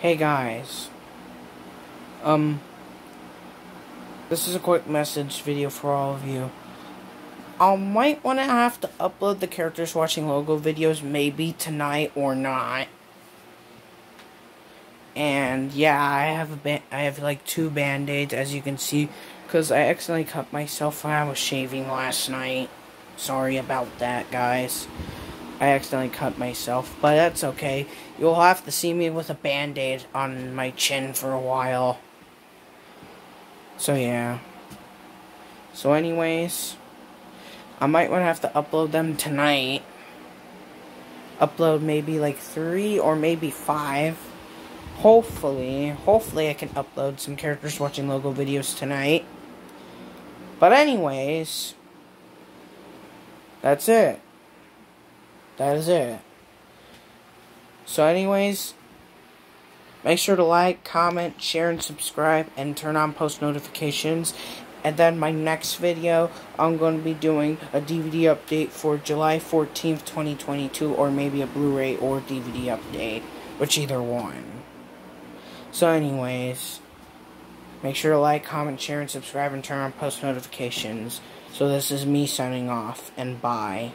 Hey guys. Um this is a quick message video for all of you. I might want to have to upload the characters watching logo videos maybe tonight or not. And yeah, I have a ba I have like two band-aids as you can see cuz I accidentally cut myself when I was shaving last night. Sorry about that, guys. I accidentally cut myself, but that's okay. You'll have to see me with a band-aid on my chin for a while. So yeah. So anyways, I might want to have to upload them tonight. Upload maybe like three or maybe five. Hopefully, hopefully I can upload some characters watching logo videos tonight. But anyways, that's it. That is it. So anyways, make sure to like, comment, share, and subscribe, and turn on post notifications. And then my next video, I'm going to be doing a DVD update for July 14th, 2022, or maybe a Blu-ray or DVD update, which either one. So anyways, make sure to like, comment, share, and subscribe, and turn on post notifications. So this is me signing off, and bye.